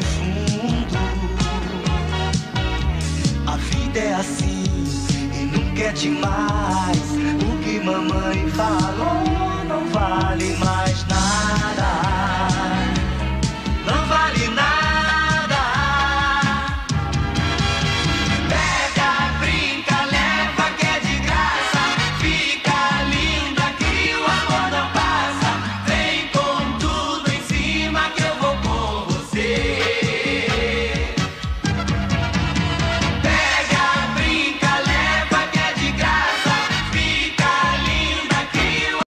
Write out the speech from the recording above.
sem fundo. A vida é assim e nunca é demais. O que mamãe falou